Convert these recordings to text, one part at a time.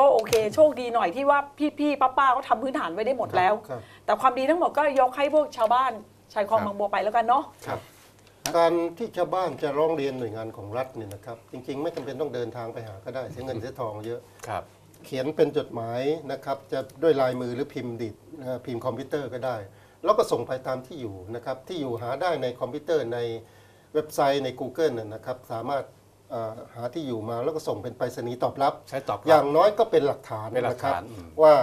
ก็โอเค โชคดีหน่อยที่ว่าพี่ๆป้าๆเขาทำพื้นฐานไว้ได้หมดแล้ว ครับแต่ความดีทั้งหมดก็ยกให้พวกชาวบ้านชายคลองบางบัวไปแล้วกันเนาะ ครับ การที่ชาวบ้านจะร้องเรียนหน่วยงานของรัฐเนี่ยนะครับ จริงๆ ไม่จำเป็นต้องเดินทางไปหาก็ได้เสียเงินเสียทองเยอะ ครับ เขียนเป็นจดหมายนะครับ จะด้วยลายมือหรือพิมพ์ดีดนะฮะพิมพ์คอมพิวเตอร์ก็ได้ แล้วก็ส่งไปตามที่อยู่นะครับ ที่อยู่หาได้ในคอมพิวเตอร์ในเว็บไซต์ใน Google นะนะครับ สามารถเอ่อ หาที่อยู่มาแล้วก็ส่งเป็นไปรษณีย์ตอบรับ ใช้ตอบอรับย่างน้อยก็เป็นหลักฐานเป็นหลักนะครับฐานอืมว่า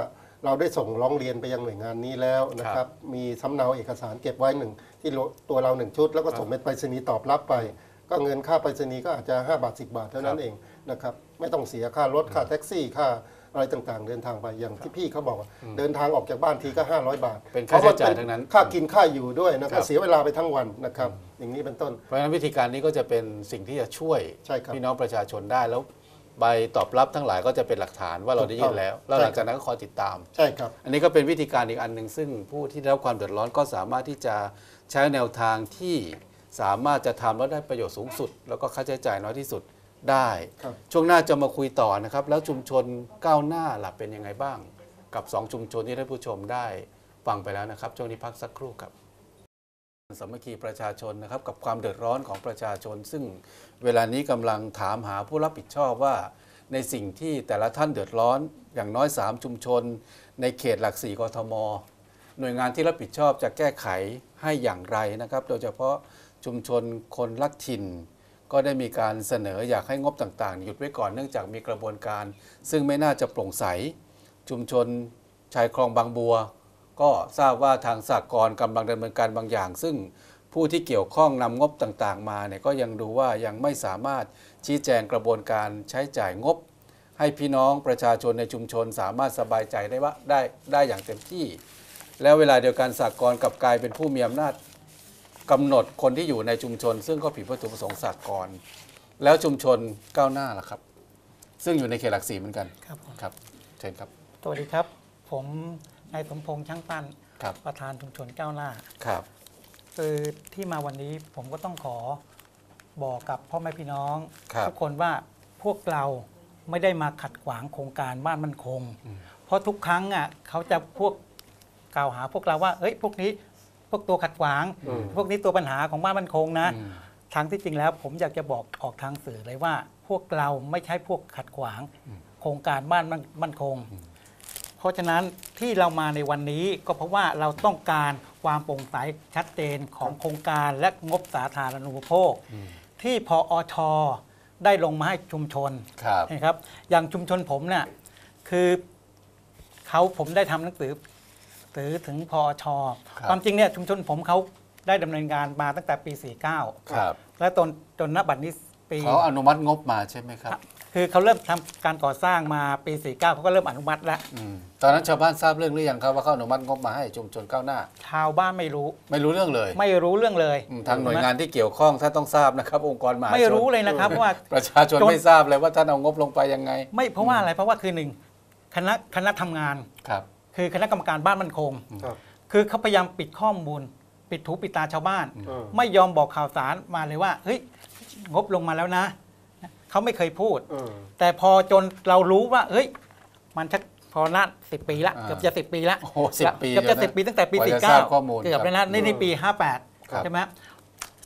เราได้ส่งร้องเรียนไปยังหน่วยงานนี้แล้วนะคครัรับบมีสำเนาเอกสารเก็บไว้หนึ่งที่โลตัวเราหนึ่งชุด แล้วก็ส่งเป็นไปรษณีย์ตอบรับไป ก็เงินค่าไปรษณีย์ก็อาจจะ 5 บาท 10 บาทเท่านั้นเองนะครับไม่ต้องเสียค่ารถค่าแท็กซี่ค่า อะไรต่างๆ เดินทางไปอย่างที่พี่เขาบอกว่าเดินทางออกจากบ้านทีก็ 500 บาทเป็นค่าใช้จ่ายพระมัทั้งนั้นค่ากินค่าอยู่ด้วยนะคครัรับบเสียเวลาไปทั้งวันนะครับ อย่างนี้เป็นต้น เพราะฉะนั้นวิธีการนี้ก็จะเป็นสิ่งที่จะช่วยใช่ครับพี่น้องประชาชนได้แล้วใบตอบรับทั้งหลายก็จะเป็นหลักฐานว่าเราได้ยื่นแล้ว แล้วหลังจากนั้นก็คอยติดตาม ใช่ครับ อันนี้ก็เป็นวิธีการอีกอันหนึ่งซึ่งผู้ที่ได้รับความเดือดร้อนก็สามารถที่จะใช้แนวทางที่สามารถจะทำแล้วได้ประโยชน์สูงสุด แล้วก็ค่าใช้จ่ายน้อยที่สุด ได้ ครับ ช่วงหน้าจะมาคุยต่อนะครับ แล้วชุมชนก้าวหน้าหลับเป็นยังไงบ้าง กับ 2 ชุมชนที่ท่านผู้ชมได้ฟังไปแล้วนะครับ ช่วงนี้พักสักครู่ครับ สามัคคีประชาชนนะครับกับความเดือดร้อนของประชาชน ซึ่งเวลานี้กำลังถามหาผู้รับผิดชอบว่า ในสิ่งที่แต่ละท่านเดือดร้อนอย่างน้อย 3 ชุมชน ในเขตหลักสี่กทม หน่วยงานที่รับผิดชอบจะแก้ไขให้อย่างไรนะครับ โดยเฉพาะชุมชนคนรักถิ่น ก็ได้มีการเสนออยากให้งบต่างๆ หยุดไว้ก่อนเนื่องจากมีกระบวนการ ซึ่งไม่น่าจะโปร่งใส ชุมชนชายคลองบางบัว ก็ทราบว่าทางสากลกำลังดำเนินการบางอย่าง ซึ่งผู้ที่เกี่ยวข้องนำงบต่างๆ มาเนี่ยก็ยังดูว่ายังไม่สามารถชี้แจงกระบวนการใช้จ่ายงบ ให้พี่น้องประชาชนในชุมชนสามารถสบายใจได้ว่าได้ได้อย่างเต็มที่ แล้วเวลาเดียวกันสากลกลับกลายเป็นผู้มีอำนาจ กำหนดคนที่อยู่ในชุมชน ซึ่งก็ผิดวัตถุประสงค์สากลแล้วชุมชนก้าวหน้าล่ะครับ ซึ่งอยู่ในเขตหลักสี่เหมือนกันครับผมครับเชิญครับสวัสดีครับ ผมนายสมพงษ์ช่างปั้นครับประธานชุมชนก้าวหน้าครับคือที่มาวันนี้ผมก็ต้องขอบอกกับพ่อแม่พี่น้องครับทุกคนว่าพวกเราไม่ได้มาขัดขวางโครงการบ้านมั่นคง เพราะทุกครั้งอะเขาจะพวกกล่าวหาพวกเราว่าเอ้ยพวกนี้ พวกตัวขัดขวางอืมพวกนี้ตัวปัญหาของบ้านมั่นคงนะอืมทั้งที่จริงแล้วผมอยากจะบอกออกทางสื่อเลยว่า พวกเราไม่ใช่พวกขัดขวาง โครงการบ้านมั่นมั่นคง เพราะฉะนั้นที่เรามาในวันนี้ก็เพราะว่าเราต้องการความโปร่งใสชัดเจนของโครงการและงบสาธารณูปโภค ที่พออชได้ลงมาให้ชุมชนครับนะครับ อย่างชุมชนผมเนี่ยคือเขาผมได้ทำหนังสือ สือถึงพออชครับความจริงเนี่ยชุมชนผมเขาได้ดำเนินการมาตั้งแต่ปี 49 ครับ และจนจนณบัดนี้ปี เขาอนุมัติงบมาใช่ไหมครับ คือเขาเริ่มทำการก่อสร้างมาปี 49เขาก็เริ่มอนุมัติแล้ว อืมตอนนั้นชาวบ้านทราบเรื่องหรือยังครับว่าเขาอนุมัติงบมาให้ชุมชนก้าวหน้า ชาวบ้านไม่รู้ ไม่รู้เรื่องเลยไม่รู้เรื่องเลยอืมทางหน่วยงานที่เกี่ยวข้องท่านต้องทราบนะครับ องค์กรมหาชนไม่รู้เลยนะครับว่า ประชาชนจน ไม่ทราบเลยว่าท่านเอางบลงไปยังไงไม่เพราะว่าอะไรเพราะว่าคือหนึ่งคณะคณะทำงาน ครับ คือคณะกรรมการบ้านมั่นคง ครับ คือเขาพยายามปิดข้อมูล ปิดถูปิดตาชาวบ้านอืมไม่ยอมบอกข่าวสารมาเลยว่าเฮ้ยงบลงมาแล้วนะ เขาไม่เคยพูดอืมแต่พอจนเรารู้ว่า เฮ้ย มันชักพอละสิบปีละอ่าเกือบจะสิบปีละโอ้โห10ปีเกือบจะแล้วนะสิบปีตั้งแต่ปีกว่าสี่จะทเก้าราบข้อมูลเกือบแล้วครันะบนี่ในปีห้าแปดครับ ใช่ไหม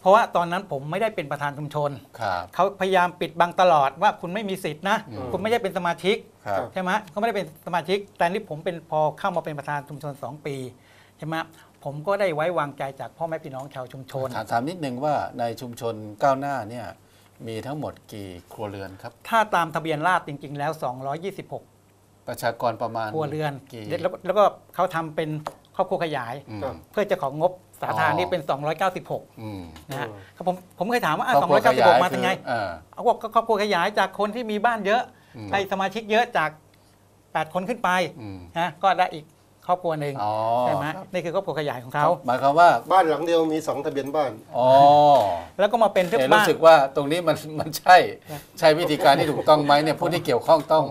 เพราะว่าตอนนั้นผมไม่ได้เป็นประธานชุมชน ครับเขาพยายามปิดบังตลอดว่าคุณไม่มีสิทธินะ อืม คุณไม่ได้เป็นสมาชิก ครับ ใช่ไหมเขาไม่ได้เป็นสมาชิก แต่นี่ผมเป็นพอเข้ามาเป็นประธานชุมชน 2 ปีใช่ไหมผมก็ได้ไว้วางใจจากพ่อแม่พี่น้องชาวชุมชน ถามถามนิดนึงว่าในชุมชนก้าวหน้าเนี่ยมีทั้งหมดกี่ครัวเรือนครับ ถ้าตามทะเบียนราษฎร์จริง ๆ แล้ว 226 ประชากรประมาณครัวเรือนกี่ แล้วแล้วก็เขาทำเป็น ครอบครัวขยาย อืมครับเพื่อจะของงบสาธารณอ๋อนี่เป็น 296อืมนะฮะอืมก็ผมผมเคยถามว่าอะครอบครัวขยาย296 มาเป็นไงคือเออ เขาบอกก็ครอบครัวขยายจากคนที่มีบ้านเยอะอืมให้สมาชิกเยอะจาก 8 คนขึ้นไปอืมนะก็ได้อีกครอบครัวหนึ่งอ๋อใช่ไหมนี่คือครอบครัวขยายของเขาหมายความว่าบ้านหลังเดียวมีสองทะเบียนบ้าน อ๋อแล้วก็มาเป็นเรื่องเอ๊ะบ้ารู้น สึกว่าตรงนี้มันมันใช่ ใช่วิธีการที่ถูกต้องไหมเนี่ยผู้ที่เกี่ยวข้องต้อง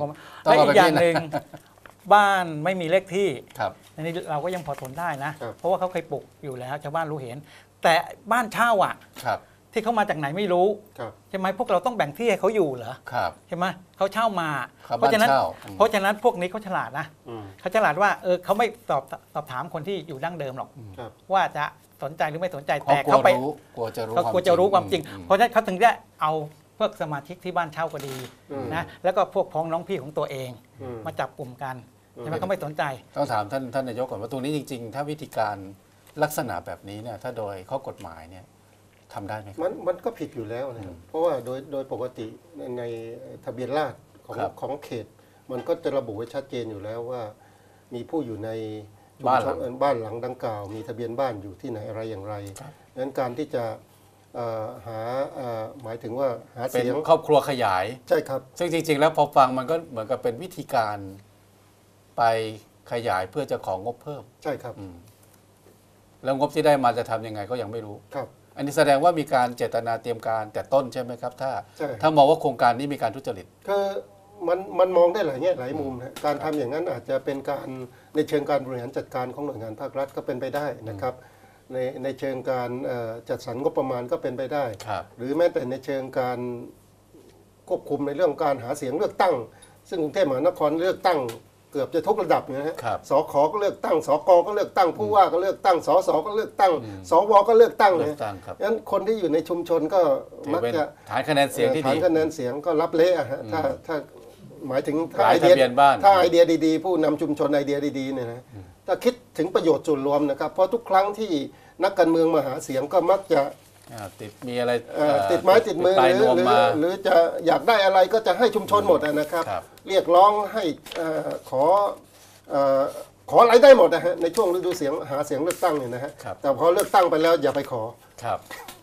ต้องและเอาอีไปกอย่าพิงจารหนึ่งณา บ้านไม่มีเลขที่ครับ อันนี้เราก็ยังพอทนได้นะ ครับ เพราะว่าเขาเคยปลูกอยู่แล้วชาวบ้านรู้เห็น แต่บ้านเช่าอะ ครับที่เขามาจากไหนไม่รู้ครับใช่ไหมพวกเราต้องแบ่งที่ให้เขาอยู่เหรอครับ ใช่ไหมเขาเช่ามา ครับเพราะฉะนั้นบ้านเช่าอืม เพราะฉะนั้นพวกนี้เขาฉลาดนะอืมเขาฉลาดว่าเออเขาไม่สอบสอบถามคนที่อยู่ดั้งเดิมหรอก ครับ ว่าจะสนใจหรือไม่สนใจเพราะแต่กลัวเขาไปรู้กลัวจะรู้เขากลัวจะรู้ความจริงอืมเพราะฉะนั้นเขาถึงได้เอาพวกสมาชิกที่บ้านเช่าก็ดีอืม นะแล้วก็พวกพ้องน้องพี่ของตัวเอง อืม มาจับกลุ่มกันอืม ใช่ไหมเขาไม่สนใจ ต้องถามท่านท่านนายกก่อนว่าตรงนี้จริง ๆ ถ้าวิธีการลักษณะแบบนี้เนี่ยถ้าโดยข้อกฎหมายเนี่ยทำได้ไหมคมัรันบมันก็ผิดอยู่แล้วนะครับเพราะว่าโดยโดยปกติในในทะเบียนราษฎร์ของครับของเขต มันก็จะระบุไว้ชัดเจนอยู่แล้วว่า มีผู้อยู่ในชุมบ้านชหลันงเอ่อบ้านหลังดังกล่าว มีทะเบียนบ้านอยู่ที่ไหนอะไรอย่างไรครับดังนั้นการที่จะเอ่อหาเอ่อหมายถึงว่าหาเป็นเสียงครอบครัวขยาย ใช่ครับ ซึ่งจริง ๆ แล้วพอฟังมันก็เหมือนกับเป็นวิธีการ ไปขยายเพื่อจะของงบเพิ่ม ใช่ครับอืมแล้วงบที่ได้มาจะทำยังไงก็ยังไม่รู้ ครับ อันนี้แสดงว่ามีการเจตนาเตรียมการแต่ต้นใช่ไหมครับ ถ้าใช่ ถ้ามองว่าโครงการนี้มีการทุจริต คือมันมันมองได้หลายแง่หลายมุมนะการทำอย่างนั้นอาจจะเป็นการในเชิงการบริหารจัดการของหน่วยงานภาครัฐก็เป็นไปได้นะครับ ในในเชิงการเอ่อจัดสรรงบประมาณก็เป็นไปได้ ครับ หรือแม้แต่ในเชิงการควบคุมในเรื่องการหาเสียงเลือกตั้ง ซึ่งกรุงเทพมหานครเลือกตั้ง เกือบจะทุกระดับนะฮะครับสขก็เลือกตั้งสกก็เลือกตั้งผู้ว่าก็เลือกตั้งสสก็เลือกตั้งสวก็เลือกตั้งเลืนะอกตั้งครับงั้นคนที่อยู่ในชุมชนก็ถือมักเป็นจะฐานคะแนนเสียงที่ฐาดีนคะแนนเสียงก็รับเละอะฮะถ้าถ้าหมายถึงถ้าหลายไอเดียทะเบียนบ้านถ้าไอเดียดีๆ ผู้นำชุมชนไอเดียดีๆเนี่ยนะถ้าคิดถึงประโยชน์ส่วนรวมนะครับ เพราะทุกครั้งที่นักการเมืองมาหาเสียงก็มักจะ อ่าติดมีอะไรเอ่อเอ่อติดไม้ติดมือปลายหรืนอวมหรือมา หรือจะอยากได้อะไรก็จะให้ชุมชนหมดอะนะครับ ครับ เรียกร้องให้เอ่อขอเอ่อขออะไรได้หมดนะฮะในช่วงฤดูเสียงหาเสียงเลือกตั้งเนี่ยนะฮะครับ แต่พอเลือกตั้งไปแล้วอย่าไปขอ ครับ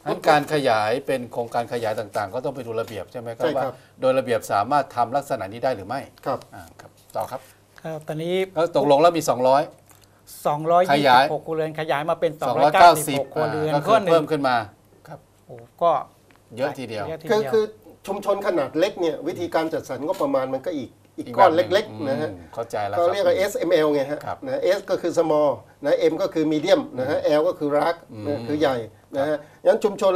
นั้นการขยายเป็นโครงการขยายต่างๆ ก็ต้องไปดูระเบียบใช่ไหมครับใช่ว่า ครับ โดยระเบียบสามารถทำลักษณะนี้ได้หรือไม่ครับ อ่าครับต่อครับก็ตอนนี้ ก็ตกลงแล้วมี 200 ขยาย 226ครัวเรือนขยายมาเป็น 290 296ครัวเรือนก็คืข้ออหนึ่เพิ่งมขึ้นมาครับ โอ้ก็เยอะทีเดียวเยอะทีคือเดียวคือชุมชนขนาดเล็กเนี่ยวิธีการจัดสรรงบประมาณมันก็อีกอีกอีกก้อนแบบหนึ่งเล็กๆนะฮะอืมเข้าใจแล้วก็ครับเรียกว่า SML ไงฮะครับนะ S ก็คือ small นะ M ก็คือ medium นะฮะ L ก็คือ large นะคือใหญ่นะฮะงั้นชุมชน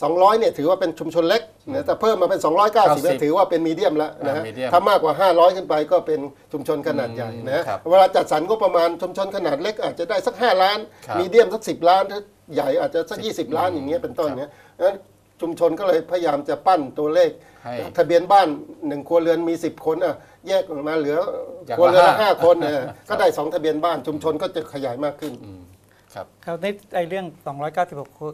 200เนี่ยถือว่าเป็นชุมชนเล็กนะแต่เพิ่มมาเป็น 290เนี่ยถือว่าเป็นมีเดียมแล้วนะฮะอ่า medium ถ้ามากกว่า 500 ขึ้นไปก็เป็นชุมชนขนาดใหญ่นะฮะครับเวลาจัดสรรงบประมาณชุมชนขนาดเล็กอาจจะได้สัก 5 ล้าน ครับมีเดียมสัก 10 ล้านถ้าใหญ่อาจจะสัก 20 ล้านอย่างเงี้ยเป็นต้นเนี่ยงั้นชุมชนก็เลยพยายามจะปั้นตัวเลข ให้ทะเบียนบ้านหนึ่งครัวเรือนมี 10 คนอะแยกออกมาเหลืออย่างครัวเรือนละละห้า ห้าคนเออก็ได้สองทะเบียนบ้านชุมชนก็จะขยายมากขึ้นอืมครับ คราวนี้ไอ้เรื่อง 296ครัว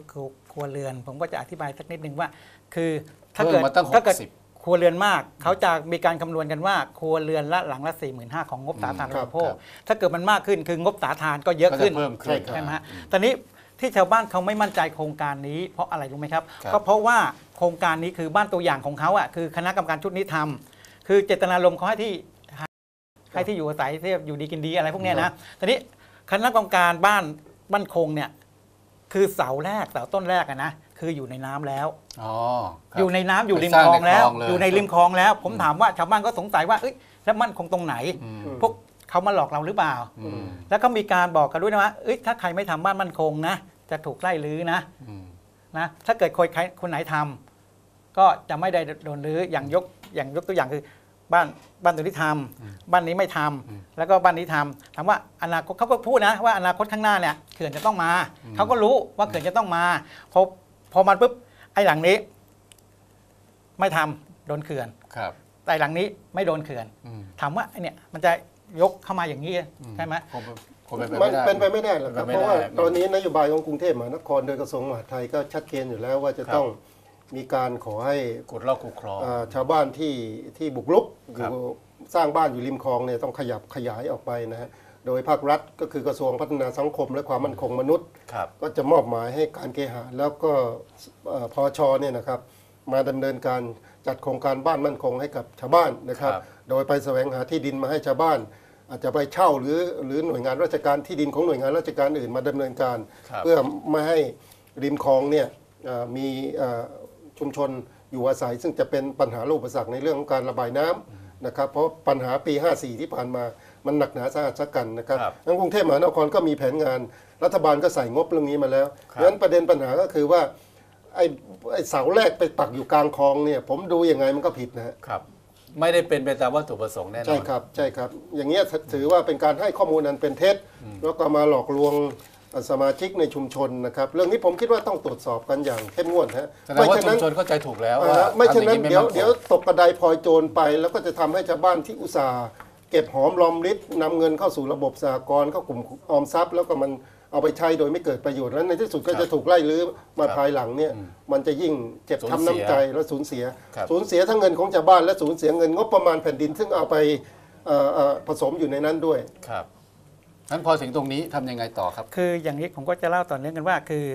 ค รัวครัวเรือน ผมก็จะอธิบายสักนิดหนึ่งว่า คือถ้าเกิดเพิ่มมาตั้งถ้าเกิด60ครัวเรือนมาก เขาจะมีการคำนวณกันว่าครัวเรือนละหลังละ 4 5 0 0 0ของงบสาธารณูครัปบโภคครับถ้าเกิดมันมากขึ้นคืองบสาธารก็เยอะก็จะขึ้นเพิ่มขึ้นใช่ครับใช่ไหมฮะตอนนี้ที่ชาวบ้านเขาไม่มั่นใจโครงการนี้เพราะอะไรรู้ไหมครับ ครับ ก็เพราะว่าโครงการนี้คือบ้านตัวอย่างของเขาอะคือคณะกรรมการชุดนี้ทำคือเจตนารมณ์เขาให้ที่ให้ที่อยู่อาศัยที่อยู่ดีกินดีอะไรพวกเนี้ยนะตอนนี้คณะกรรมการบ้านบ้านคงเนี่ย คือเสาแรกเสาต้นแรกอะนะคืออยู่ในน้ำแล้วอ๋อครับอยู่ในน้ำอยู่ริมไปสร้างคลองแล้วในคลองเลยอยู่ในริมคลองแล้ว ผมถามว่าชาวบ้านก็สงสัยว่าเอ้ยแล้วมันคงตรงไหนอืมพวกเขามาหลอกเราหรือเปล่าอืมแล้วก็มีการบอกกันด้วยนะว่าเอ้ยถ้าใครไม่ทำบ้านมั่นคงนะจะถูกไล่รื้อนะอืมนะถ้าเกิดคนใครคนไหนทำก็จะไม่ได้โดนรื้ออย่างยกอย่างยกตัวอย่างคือ บ้านบ้านตัวนี้ทำบ้านนี้ไม่ทำแล้วก็บ้านนี้ทำถามว่าอนาคตเขาก็พูดนะว่าอนาคตข้างหน้าเนี่ยเขื่อนจะต้องมาเขาก็รู้ว่าเขื่อนจะต้องมาพอพอมันปุ๊บไอ้หลังนี้ ไม่ทำโดนเขื่อนครับแต่หลังนี้ไม่โดนเขื่อนอืมถามว่าไอ้เนี่ยมันจะยกเข้ามาอย่างนี้ใช่ไหมคงคงเป็นไปมัไม่นได้เป็นไปไม่ได้หรอกครับเป็นเพไปราะไม่ว่าได้ตอนนี้นโยบายของกรุงเทพมหานครโดยกระทรวงมหาดไทยก็ชัดเจนอยู่แล้วว่าจะครับต้อง มีการขอให้กดลอกคูคลองอ่าชาวบ้านที่ที่บุกรุกอครับยู่สร้างบ้านอยู่ริมคลองเนี่ยต้องขยับขยายออกไปนะฮะโดยภาครัฐก็คือกระทรวงพัฒนาสังคมและความมั่นคงมนุษย์ ครับ ก็จะมอบหมายให้การเคหะแล้วก็เอ่อพอชเนี่ยนะครับมาดำเนินการจัดโครงการบ้านมั่นคงให้กับชาวบ้านนะครับ ครับ โดยไปแสวงหาที่ดินมาให้ชาวบ้าน อาจจะไปเช่าหรือหรือหน่วยงานราชการที่ดินของหน่วยงานราชการอื่นมาดำเนินการ ครับ เพื่อไม่ให้ริมคลองเนี่ยเอ่อมีเอ่อ ชุมชนอยู่อาศัย ซึ่งจะเป็นปัญหาโลกประสักในเรื่องของการระบายน้ำนะครับเพราะปัญหาปี 54 ที่ผ่านมามันหนักหนาสาหัสชะกันนะครับครับทั้งกรุงเทพมหานครก็มีแผนงาน รัฐบาลก็ใส่งบเรื่องนี้มาแล้วครับงั้นประเด็นปัญหาก็คือว่าไอ้ไอ้เสาแรกไปปักอยู่กลางคลองเนี่ยผมดูยังไงมันก็ผิดนะฮะ ครับ ไม่ได้เป็นไปตามวัตถุประสงค์แน่นอน ใช่ครับ ใช่ครับ อย่างเงี้ยถือว่าเป็นการให้ข้อมูลอันเป็นเท็จ แล้วก็มาหลอกลวง สมาชิกในชุมชนนะครับ เรื่องนี้ผมคิดว่าต้องตรวจสอบกันอย่างเข้มงวดฮะแสดงว่าชุมชนเข้าใจถูกแล้วว่าอ่าไม่เช่นนั้นทำอย่างเดี๋ยวไม่มั่นคงเดี๋ยวตกกระไดพลอยโจรไป แล้วก็จะทำให้ชาวบ้านที่อุตส่าห์เก็บหอมรอมริบนำเงินเข้าสู่ระบบสหกรณ์เข้ากลุ่มออมทรัพย์ แล้วก็มันเอาไปใช้โดยไม่เกิดประโยชน์นั้นในที่สุดก็จะถูกไล่ลื้อมาภายหลังเนี่ยมันจะยิ่งเจ็บช้ำน้ำใจและสูญเสียครับสูญเสียทั้งเงินของชาวบ้านและสูญเสียเงินงบประมาณแผ่นดิน ซึ่งเอาไปเอ่อเอ่อผสมอยู่ในนั้นด้วยครับ นั้นพอถึงตรงนี้ทำยังไงต่อครับ คืออย่างนี้ผมก็จะเล่าต่อเนื่องกันว่า คือ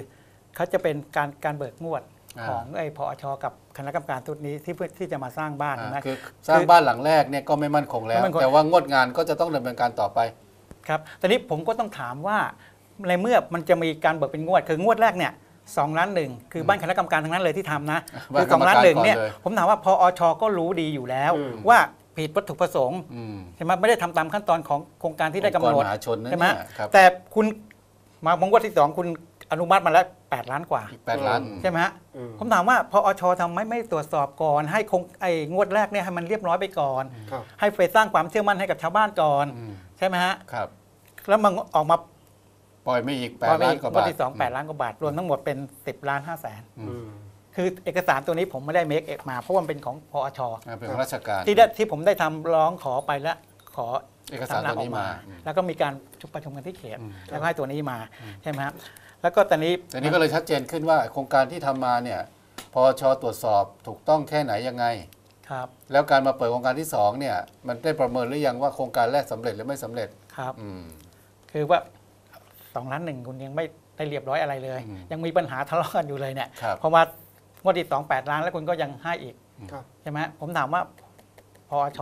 เขาจะเป็นการการเบิกงวดอ่าของไอ้พอชกับคณะกรรมการชุดนี้ที่เพื่อที่จะมาสร้างบ้านอ่านะคือสร้างบ้านหลังแรกเนี่ยก็ไม่มั่นคงแล้วไม่มั่นคงแต่ว่างวดงานก็จะต้องดำเนินการต่อไป ครับตอนนี้ผมก็ต้องถามว่าในเมื่อมันจะมีการเบิกเป็นงวด คืองวดแรกเนี่ยสองล้านหนึ่งคือบ้านคณะกรรมการทั้งนั้นเลยที่ทำนะบ้านคือสองล้านหนึ่งเนี่ยกรรมการก่อนเลยผมถามว่าพอชก็รู้ดีอยู่แล้วอืมว่า ผิดวัตถุประสงค์อืมใช่ไหมไม่ได้ทำตามขั้นตอนของโครงการที่ได้กำหนองค์กดรมหาชนนะใช่ไหมเนี่ยครับแต่คุณมามงวดที่สองคุณอนุมัติมาแล้ว8ล้านกว่าอีกแปดล้านใช่ไหมฮะอืมผมถามว่าพออชทำไมไม่ตรวจสอบก่อน ให้คงไอ้งวดแรกเนี่ยให้มันเรียบร้อยไปก่อนครับให้ไปสร้างความเชื่อมั่นให้กับชาวบ้านก่อนอืมใช่ไหมฮะครับ แล้วมันออกมาปล่อยไม่อีกแปพดอไปล้านอีกกว่างวดบาทที่สองแปดล้านกว่าบาทรวมทั้งหมดเป็น 10ล้าน5แสนอืมอืม คือเอกสารตัวนี้ผมไม่ได้เมคเอกมาเพราะว่ามันเป็นของพอชอ่าเป็นของราชการที่ได้ที่ผมได้ทำร้องขอไปแล้วขอเอกสารตัวนี้มาสำกออกแล้วก็มีการประชุมกันที่เขตอืมแล้วก็ให้ตัวนี้มาใช่ไหมฮะแล้วก็ตอนนี้แต่นี้ก็เลยชัดเจนขึ้นว่าโครงการที่ทำมาเนี่ยพอชตรวจสอบถูกต้องแค่ไหนยังไง ครับแล้วการมาเปิดโครงการที่สองเนี่ยมันได้ประเมินหรือยังว่าโครงการแรกสำเร็จหรือไม่สำเร็จครับ อืม คือว่าสองล้านหนึ่งคุณยังไม่ได้เรียบร้อยอะไรเลย อืมยังมีปัญหาทะเลาะกันอยู่เลยเนี่ยครับ เพราะว่า งวดที่สองแปดล้านแล้วคุณก็ยังให้อีกครับใช่ไหมผมถามว่าพอช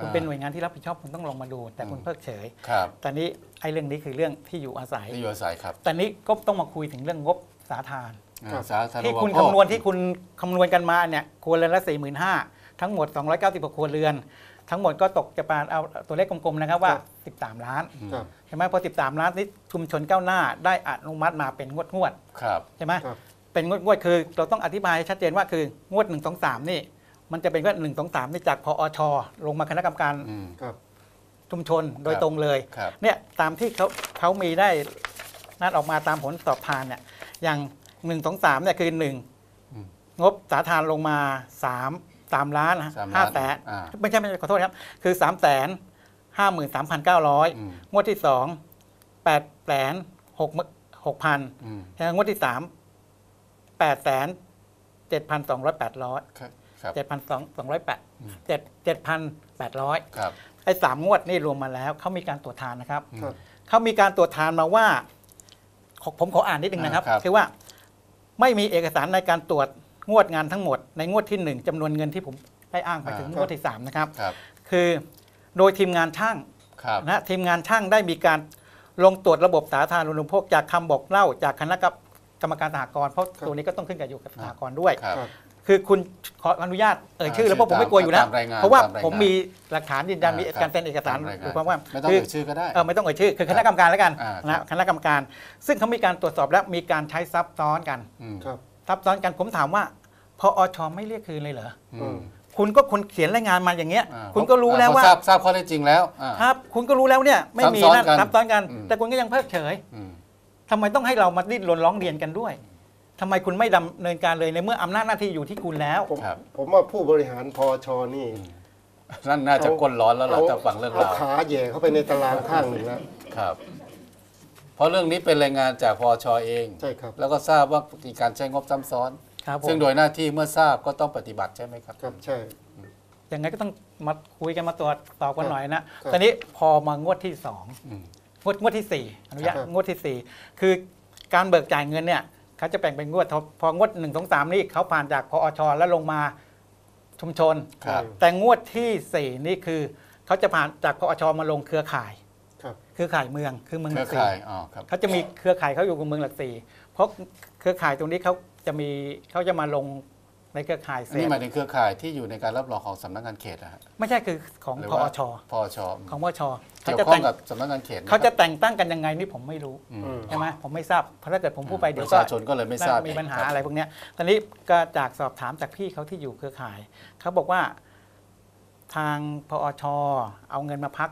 คุณอ่าเป็นหน่วยงานที่รับผิดชอบคุณต้องลงมาดู แต่คุณอืมเพิกเฉยครับแต่นี้ไอ้เรื่องนี้คือเรื่องที่อยู่อาศัยที่อยู่อาศัยครับแต่นี้ก็ต้องมาคุยถึงเรื่องงบสาธารอ่าครับสาธารณทีู่ปคุณโภคคำนวณที่คุณคำนวณกันมาเนี่ยครัวเรือนละสี่หมื่นห้าทั้งหมด 296ครัวเรือน ทั้งหมดก็ตกจะประมาณเอาตัวเลขกลมๆนะครับว่า 13 ล้านครับใช่ไหมพอ 13 ล้านนี้ชุมชนก้าวหน้าได้อนุมัติมาเป็นงวดงวดครับๆใช่ไหมครับ เป็นงวดงวดๆคือ เราต้องอธิบายให้ชัดเจนว่าคืองวด1 2 3นี่มันจะเป็นงวด1 2 3นี่จากพอชลงมาคณะกรรมการอืม ครับ ชุมชนโดยครับตรงเลยครับเนี่ยตามที่เขาเขามีได้นั่นออกมาตามผลสอบทานเนี่ยอย่างหนึ่งสองสามเนี่ยคือหนึ่งอืมงบสาธารลงมาสามสามล้านนะสามล้านห้าแสนอ่า ไม่ใช่ไม่ใช่ขอโทษครับ คือสามแสนห้าหมื่นสามพันเก้าร้อยอืมงวดที่สองแปดแสนหกหกพัน อืม งวดที่สาม แปดแสนเจ็ดพันสองร้อยแปดร้อยครับครับ เจ็ดพันสองสองร้อยแปดเจ็ดเจ็ดพันแปดร้อยครับไอ้สามงวดนี่รวมมาแล้วเขามีการตรวจทานนะครับครับ เขามีการตรวจทานมาว่าขอผมขออ่านนิดนึงนะครับ อ่าครับ คือว่าไม่มีเอกสารในการตรวจงวดงานทั้งหมด ในงวดที่หนึ่งจำนวนเงินที่ผมได้อ้างไปถึงงวดที่สามนะครับ ครับคือโดยทีมงานช่างครับ นะทีมงานช่างได้มีการลงตรวจระบบสาธารณูปโภคจากคำบอกเล่าจากคณะกรรม การสหกรณ์เพราะครับตัวนี้ก็ต้องขึ้นกับอยู่กับสหกรณ์ด้วยครับครับคือคุณขออนุญาตเอ่ยชื่อแล้วเพราะผมไม่กลัวอยู่แล้วตามรายงานเพราะว่าตามรายงานผมมีหลักฐานยืนยันมีอ่าครับการเซ็นเอกสารตามรายงานหรือความว่าไม่ต้องคืเอ่ยชื่อก็ได้ เออไม่ต้องเอ่ยชื่อ คือคณะกรรมการแล้วกันอ่านะคณะกรรมการ ซึ่งเขามีการตรวจสอบและมีการใช้ซับซ้อนกันอืมครับ ซับซ้อนกันผมถามว่าพออชไม่เรียกคืนเลยเหรออืมคุณก็คนเขียนรายงานมาอย่างเงี้ย อ่าคุณก็รู้แล้วว่าทราบทราบข้อเท็จจริงแล้วอ่า ครับ คุณก็รู้แล้วเนี่ยไม่มีซับซ้อนนั่นกันซับซ้อนกัน อืม แต่คุณก็ยังเพิกเฉย อืม ทำไมต้องให้เรามาดิ้นรนร้องเรียนกันด้วยทำไมคุณไม่ดำเนินการเลยในเมื่ออำนาจหน้าที่อยู่ที่คุณแล้วผมครับผมว่าผู้บริหารพอชนี่นั่นน่าจะก้นร้อนแล้วล่ะเอาถ้าฟังเรื่องเอาราวขาแหย่เข้าไปในตารางข้างหนึ่งแล้วครับ เพราะเรื่องนี้เป็นรายงานจากพอชเองใช่ครับแล้วก็ทราบว่ามีการใช้งบซ้ำซ้อนครับผมซึ่งโดยหน้าที่เมื่อทราบก็ต้องปฏิบัติใช่ไหมครับครับใช่ยังไงก็ต้องมาคุยกันมาตรวจสอบกันหน่อยนะครับตอนนี้พอมางวดที่สองอืมง วดงวดที่สี่อนุญาตครับงวดที่สี่คือการเบิกจ่ายเงินเนี่ยเขาจะแบ่งเป็นงวด พอพองวดหนึ่งสองสามนี่เขาผ่านจากพอชแล้วลงมาชุมชนครับแต่งวดที่สี่นี่คือเขาจะผ่านจากพอชมาลงเครือข่ายครับเครือข่ายเมืองคือเมืองเคหรืลัอกสี่ข่ายอ๋อครับเขาจะมีเครือข่ายเขาอยู่กับเมืองหลักสี่เพราะเครือข่ายตรงนี้เขาจะมีเขาจะมาลง ในเครือข่ายเซนี่ฟหมายถึงเครือข่ายที่อยู่ในการรับรองของสำนักงานเขตนะฮะไม่ใช่คือของหรือพอว่าชพอชของพอชเขาเกี่ยวจะข้อแต่งงกับสำนักงานเขตนคเขารับจะแต่งตั้งกันยังไงนี่ผมไม่รู้อืมอืม ใช่ไหมผมไม่ทราบเพราะถ้าเกิดผมพูดไปเดี๋ยวปก็ระชาชนก็เลยไม่ทราบมีปัญหาคบอะไรพวกเนี้ยตอนนี้ก็จากสอบถามจากพี่เขาที่อยู่เครือข่ายเขาบอกว่า ทางพอชเอาเงินมาพัก